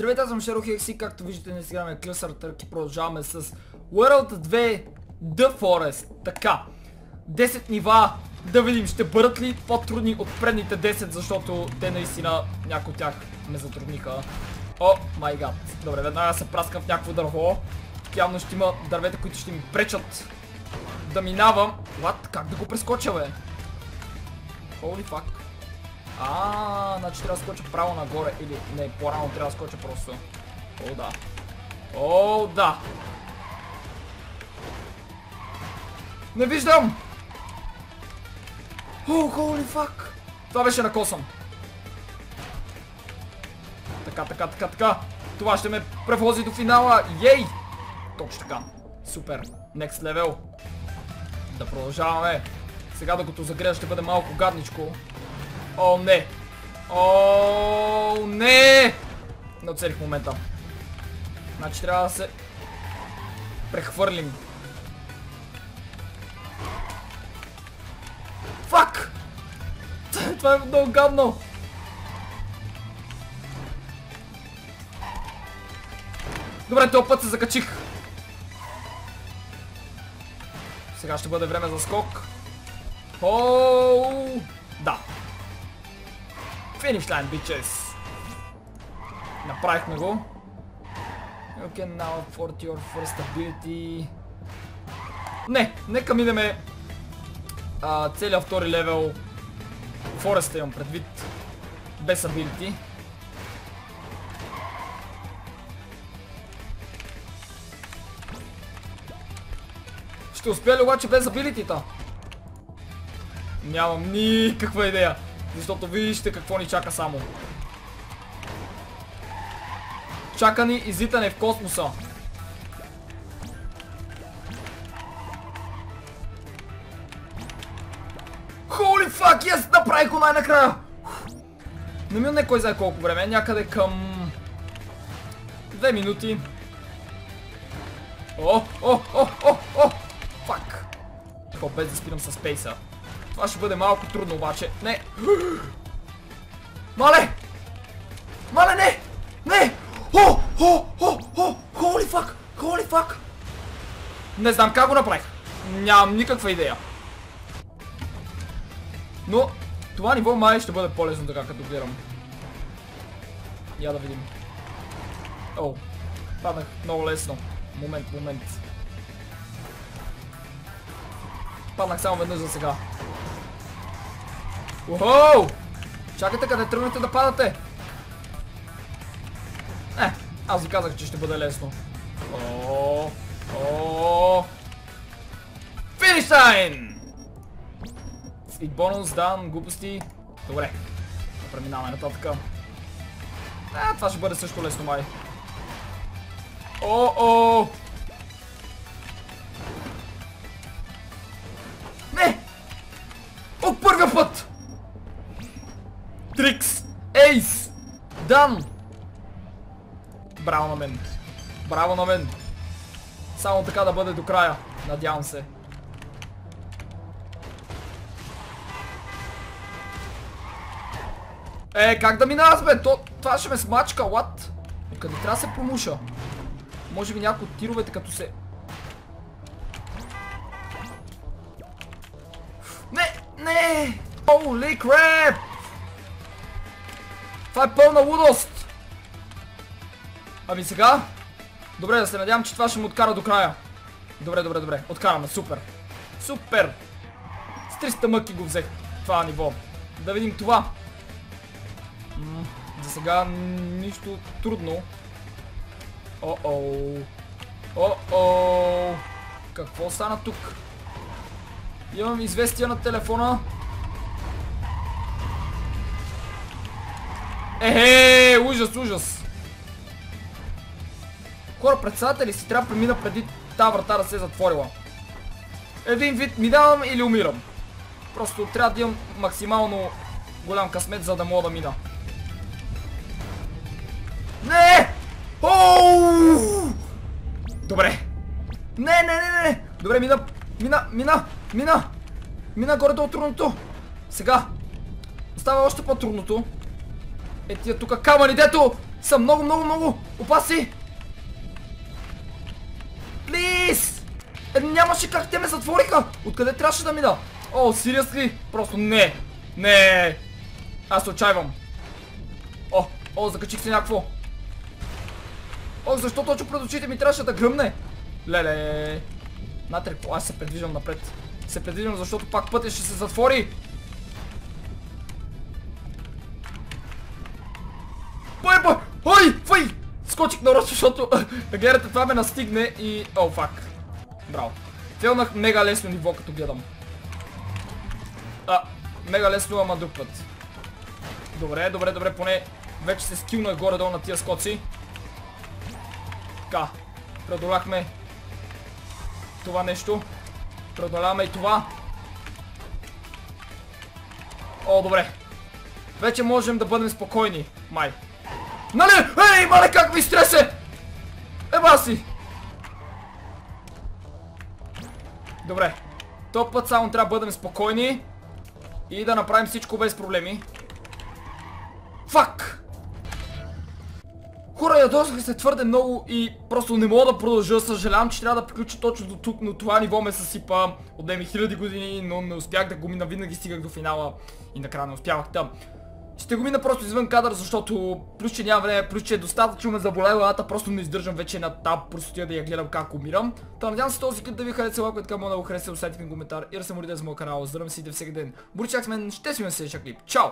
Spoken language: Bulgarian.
Здравейте, аз съм Шеро Хекси, както виждате не сега ме Клюсър Търк и продължаваме с World 2 The Forest. Така, 10 нива, да видим ще бъдат ли по-трудни от предните 10, защото те наистина, някои от тях ме затрудниха. О, май гад. Добре, веднага се праскам в някакво дърво. Явно ще има дървета, които ще ми пречат да минавам. What? Как да го прескоча, бе? Holy fuck. А, значи трябва да скоча право нагоре или не, по-рано трябва да скоча просто. О, да. О, да. Не виждам! О, holy fuck! Това беше на косъм. Така, така, така, така. Това ще ме превози до финала. Ей! Точно така. Супер. Next level. Да продължаваме. Сега докато загрея ще бъде малко гадничко. О, не! О, не! Не оцелих момента. Значи трябва да се прехвърлим. Фак! Това е много гадно! Добре, този път се закачих. Сега ще бъде време за скок. Оу! Finish line, bitches. Направихме го. You can now afford your first ability. Не, нека минеме целият втори левел. Фореста имам предвид. Без ability. Ще успея ли обаче без абилитита? Нямам никаква идея. Защото вижте какво ни чака само. Чака ни излитане в космоса. Holy fuck, yes! Направих го най-накрая! Не ми не кой знае колко време, някъде към... Две минути. О, о, о, о, о! Фак! Какво без да спирам с спейса. Това ще бъде малко трудно обаче. Не! Мале! Мале, не! Не! О! О! О! О! Holy fuck! Holy fuck! Не знам как го направих. Нямам никаква идея. Но това ниво май ще бъде по-лесно така като гледам. Я да видим. О, паднах много лесно. Момент, момент. Паднах само веднъж за сега. Ухоу! Чакайте къде тръгнете да падате! Е, аз ви казах, че ще бъде лесно. О, о! И бонус, дан, глупости. Добре. Преминаваме нататък. Е, това ще бъде също лесно май. О, о! Дан! Браво на мен! Браво на мен! Само така да бъде до края. Надявам се. Е, как да мина аз бе? То, това ще ме смачка, what? Къде трябва да се промуша? Може би някои от тировете като се... Не! Не! Holy crap! Това е пълна лудост! Ами сега? Добре, да се надявам, че това ще му откара до края. Добре, добре, добре. Откараме, супер. Супер! С 300 мъки го взех това ниво. Да видим това. За сега нищо трудно. О-оу. О-оу. Какво стана тук? Имам известия на телефона. Ехе, ужас, ужас. Хора, председатели си трябва да премина преди тази врата да се е затворила. Един вид ми давам или умирам. Просто трябва да имам максимално голям късмет, за да мога да мина. Не! Оу! Добре. Не, не, не, не. Добре, мина, мина, мина, мина. Мина горе-долу трудното. Сега. Става още по-трудното. Е тия тук камъни, дето са много, много, много опаси! Плиз! Е, нямаше как те ме затвориха! Откъде трябваше да ми да? О, сириас ли? Просто не! Не! Аз се отчаивам. О, о, закачих се някакво. О, защо точно пред очите ми трябваше да гръмне? Леле. Какво? Аз се предвиждам напред. Се предвиждам, защото пак пътя ще се затвори. Бой, бой! Ой, фай! Скочих нарочно, защото гледате това ме настигне и... О, фак. Браво. Фелнах мега лесно ниво, като гледам. А, мега лесно, ама друг път. Добре, добре, добре, поне вече се скилнах горе-долу на тия скоци. Така, преодоляхме това нещо. Преодоляваме и това. О, добре. Вече можем да бъдем спокойни, май. Нали? Ей, мале, как ми стресе! Еба си! Добре. Топ път само трябва да бъдем спокойни. И да направим всичко без проблеми. Фак! Хора, ядосах се твърде много и просто не мога да продължа. Съжалявам, че трябва да приключа точно до тук, но това ниво ме съсипа. Отнеми хиляди години, но не успях да го мина. Винаги стигах до финала и накрая не успявах там. Ще го мина просто извън кадър, защото плюс, че няма време, плюс, че е достатъчно ме заболя главата, просто не издържам вече на таб, просто да я гледам как умирам. Та надявам се този клип да ви хареса, ако е така мога да го хареса, оставите ми коментар и да се молите за моят канал. Здравейте всеки ден. Бурчак с мен, ще си ме следващия клип. Чао!